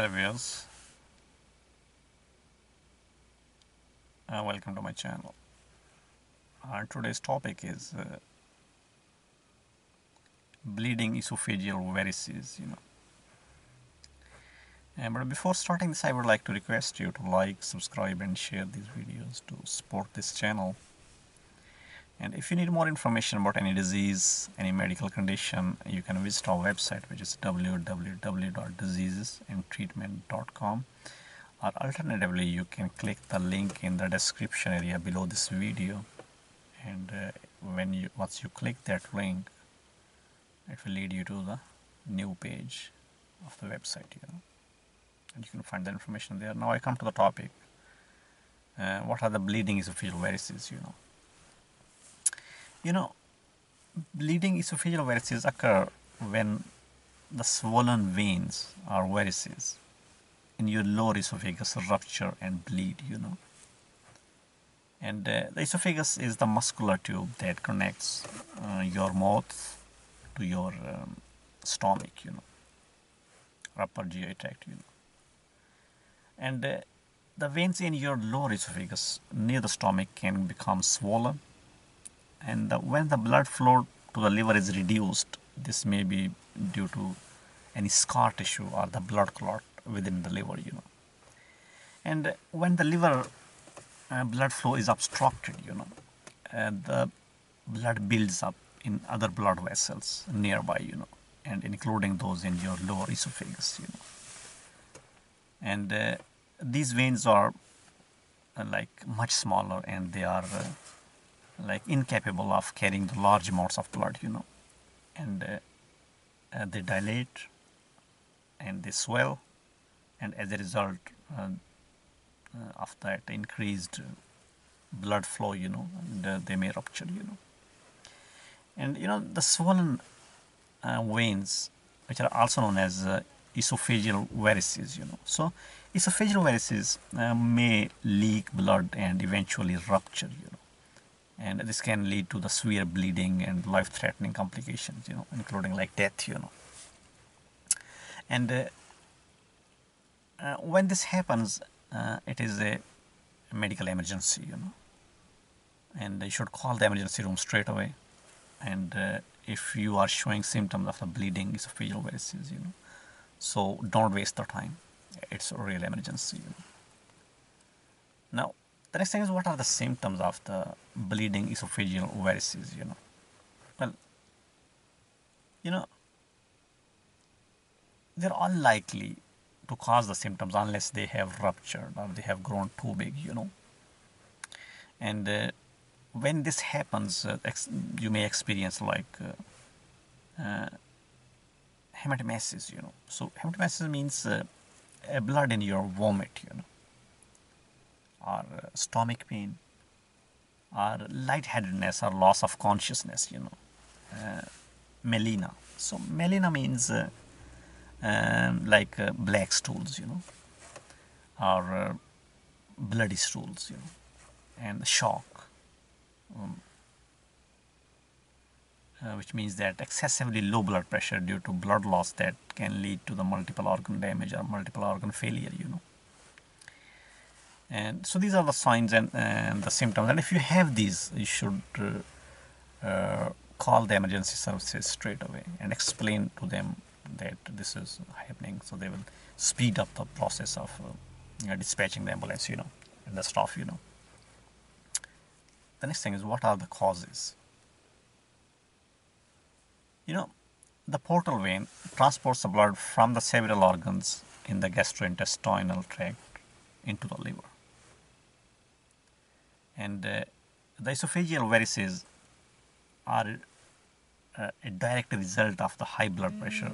Hello uh, welcome to my channel. Uh, today's topic is uh, bleeding esophageal varices. You know, and but before starting this, I would like to request you to like, subscribe, and share these videos to support this channel. And if you need more information about any disease, any medical condition, you can visit our website, which is www.diseasesandtreatment.com. Or alternatively, you can click the link in the description area below this video. And uh, when you once you click that link, it will lead you to the new page of the website. Know, and you can find the information there. Now I come to the topic. Uh, what are the bleeding esophageal varices? You know you know, bleeding esophageal varices occur when the swollen veins or varices in your lower esophagus rupture and bleed, you know. And uh, the esophagus is the muscular tube that connects uh, your mouth to your um, stomach, you know, upper GI tract, you know. And uh, the veins in your lower esophagus near the stomach can become swollen and the, when the blood flow to the liver is reduced this may be due to any scar tissue or the blood clot within the liver you know. And when the liver uh, blood flow is obstructed you know uh, the blood builds up in other blood vessels nearby you know and including those in your lower esophagus you know. And uh, these veins are uh, like much smaller and they are uh, like incapable of carrying the large amounts of blood you know. And uh, uh, they dilate and they swell and as a result uh, uh of that increased blood flow you know and, uh, they may rupture you know. And you know the swollen uh, veins which are also known as esophageal varices you know. So esophageal varices may leak blood and eventually rupture you know and this can lead to the severe bleeding and life-threatening complications you know including like death you know. And uh, uh, when this happens uh, it is a medical emergency you know. And you should call the emergency room straight away. And uh, if you are showing symptoms of the bleeding esophageal varices you know. So don't waste the time. It's a real emergency you know. Now the next thing is what are the symptoms of the bleeding esophageal varices, you know? Well, you know, they're unlikely to cause the symptoms unless they have ruptured or they have grown too big, you know. And uh, when this happens, uh, you may experience like uh, uh hematemesis, you know. So hematemesis means uh, blood in your vomit, you know or stomach pain or lightheadedness or loss of consciousness, you know, uh, melena. So melena means uh, um, like uh, black stools, you know, or uh, bloody stools, you know, and shock, um, uh, which means that excessively low blood pressure due to blood loss that can lead to the multiple organ damage or multiple organ failure, you know and so these are the signs and, and the symptoms. And if you have these you should uh, uh, call the emergency services straight away and explain to them that this is happening. So they will speed up the process of uh, you know, dispatching the ambulance you know and the staff you know. The next thing is what are the causes? You know the portal vein transports the blood from the several organs in the gastrointestinal tract into the liver and uh, the esophageal varices are uh, a direct result of the high blood pressure.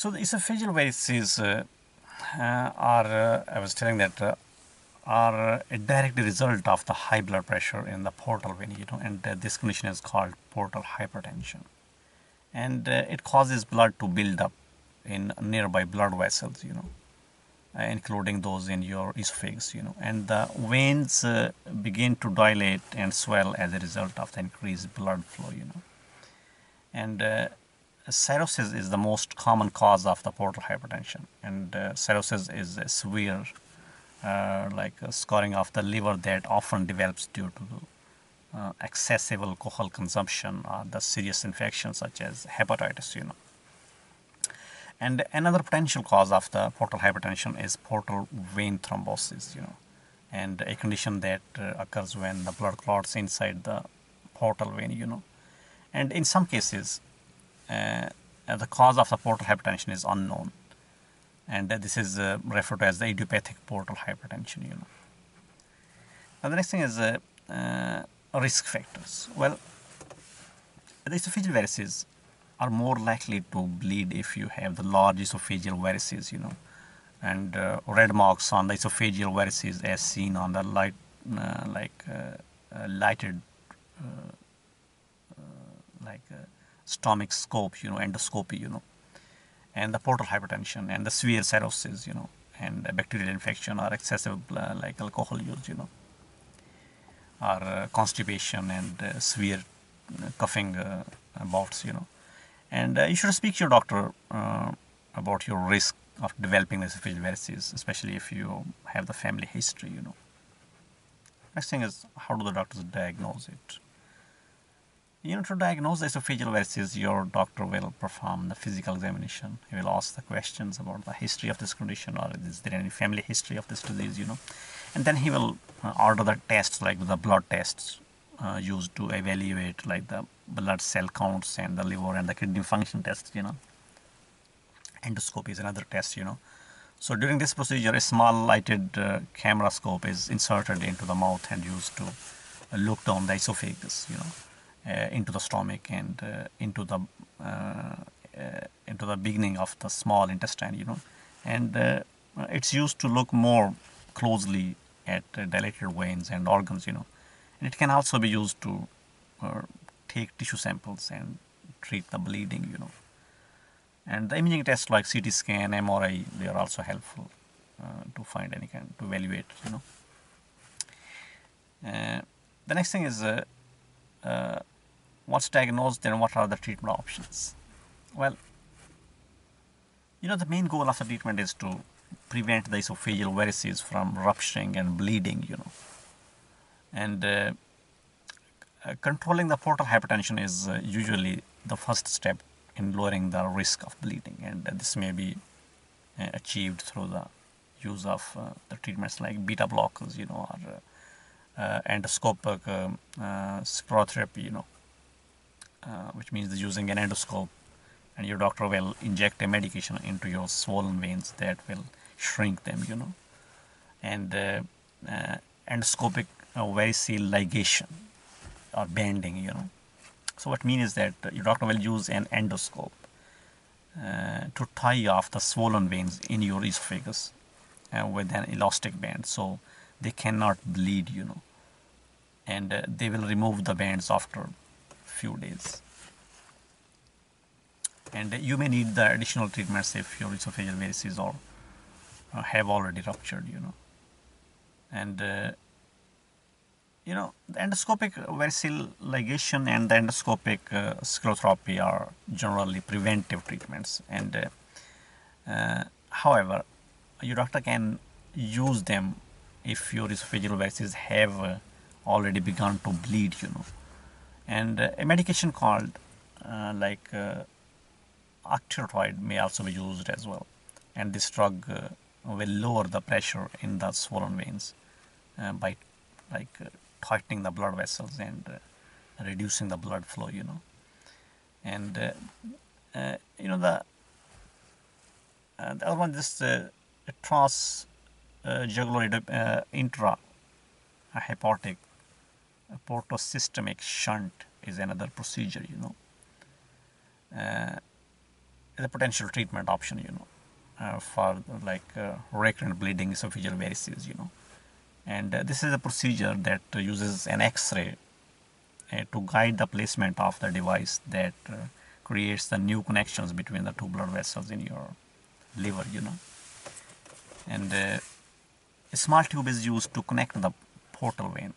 So the esophageal varices uh, uh, are, uh, I was telling that, uh, are a direct result of the high blood pressure in the portal vein, you know, and this condition is called portal hypertension. And it causes blood to build up in nearby blood vessels, you know, including those in your esophagus, you know, and the veins uh, begin to dilate and swell as a result of the increased blood flow, you know. And uh, cirrhosis is the most common cause of the portal hypertension, and uh, cirrhosis is a severe uh, like scarring of the liver that often develops due to uh, excessive alcohol consumption or the serious infections such as hepatitis, you know. And another potential cause of the portal hypertension is portal vein thrombosis, you know, and a condition that uh, occurs when the blood clots inside the portal vein, you know. And in some cases, the cause of the portal hypertension is unknown. And this is uh, referred to as the idiopathic portal hypertension you know. Now the next thing is uh, uh, risk factors. Well the esophageal varices are more likely to bleed if you have the large esophageal varices you know. And uh, red marks on the esophageal varices as seen on the light uh, like uh, lighted like stomach scope you know endoscopy you know and the portal hypertension and the severe cirrhosis, you know, and bacterial infection or excessive uh, like alcohol use, you know, or uh, constipation and uh, severe uh, coughing uh, bouts, you know. And uh, you should speak to your doctor about your risk of developing esophageal varices, especially if you have the family history, you know. Next thing is how do the doctors diagnose it? You know, to diagnose the esophageal varices, your doctor will perform the physical examination. He will ask the questions about the history of this condition or is there any family history of this disease, you know. And then he will uh, order the tests like the blood tests uh, used to evaluate like the blood cell counts and the liver and the kidney function tests, you know. Endoscopy is another test, you know. So during this procedure, a small lighted uh, camera scope is inserted into the mouth and used to look down the esophagus, you know into the stomach and uh, into the uh, into the beginning of the small intestine, you know, and it's used to look more closely at dilated veins and organs, you know, and it can also be used to take tissue samples and treat the bleeding, you know. And the imaging tests like CT scan, MRI, they are also helpful uh, to find any kind, to evaluate, you know. Uh, the next thing is uh, once diagnosed, then what are the treatment options? Well, you know, the main goal of the treatment is to prevent the esophageal varices from rupturing and bleeding, you know. And uh, uh, controlling the portal hypertension is uh, usually the first step in lowering the risk of bleeding, and this may be uh, achieved through the use of uh, the treatments like beta blockers, you know, or uh, endoscopic um, sclerotherapy, you know uh, which means using an endoscope and your doctor will inject a medication into your swollen veins that will shrink them you know. And uh, uh, endoscopic uh, variceal ligation or banding you know. So what means is that your doctor will use an endoscope uh, to tie off the swollen veins in your esophagus uh, with an elastic band so they cannot bleed you know. And they will remove the bands after few days. And you may need the additional treatments if your esophageal varices or uh, have already ruptured, you know. And uh, you know, the endoscopic variceal ligation and the endoscopic uh, sclerotherapy are generally preventive treatments. And uh, uh, however, your doctor can use them if your esophageal varices have uh, already begun to bleed, you know and uh, a medication called uh, like uh, may also be used as well. And this drug will lower the pressure in the swollen veins by like tightening the blood vessels and reducing the blood flow you know. And uh, you know the uh, the other one is uh, trans uh, jugular uh, intra hepatic a portosystemic shunt is another procedure, you know. Uh, a potential treatment option, you know, uh, for like uh, recurrent bleeding esophageal varices, you know. and uh, this is a procedure that uses an x-ray uh, to guide the placement of the device that uh, creates the new connections between the two blood vessels in your liver you know and uh, a small tube is used to connect the portal vein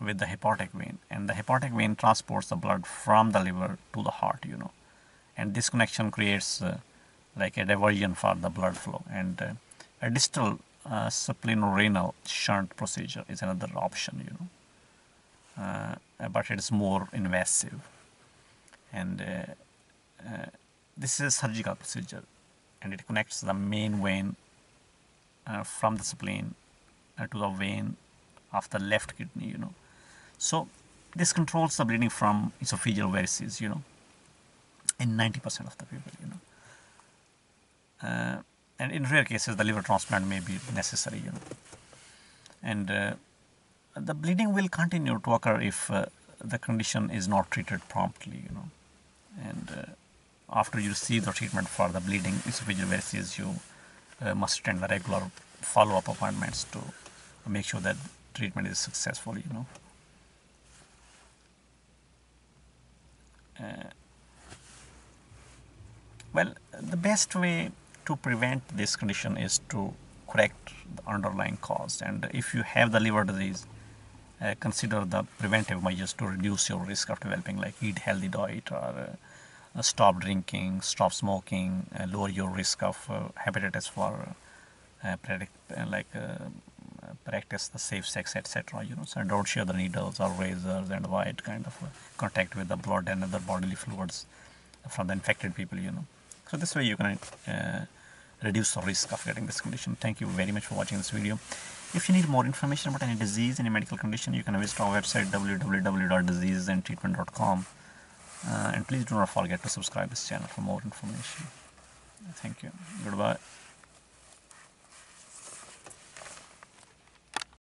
with the hepatic vein and the hepatic vein transports the blood from the liver to the heart you know. And this connection creates uh, like a diversion for the blood flow and uh, a distal uh, splenorenal shunt procedure is another option you know. Uh, but it is more invasive. And uh, uh, this is a surgical procedure and it connects the main vein uh, from the spleen to the vein of the left kidney you know so this controls the bleeding from esophageal varices you know in 90% of the people you know. Uh, and in rare cases the liver transplant may be necessary you know. And uh, the bleeding will continue to occur if uh, the condition is not treated promptly you know. And uh, after you receive the treatment for the bleeding esophageal varices you uh, must attend the regular follow-up appointments to make sure that treatment is successful you know well the best way to prevent this condition is to correct the underlying cause. And if you have the liver disease uh, consider the preventive measures to reduce your risk of developing like eat healthy diet or uh, stop drinking stop smoking uh, lower your risk of uh, hepatitis for uh, uh, like practice the safe sex etc you know so don't share the needles or razors and avoid kind of contact with the blood and other bodily fluids from the infected people you know so this way you can uh, reduce the risk of getting this condition. Thank you very much for watching this video. If you need more information about any disease, any medical condition, you can visit our website www.diseasesandtreatment.com uh, and please do not forget to subscribe this channel for more information. Thank you. Goodbye.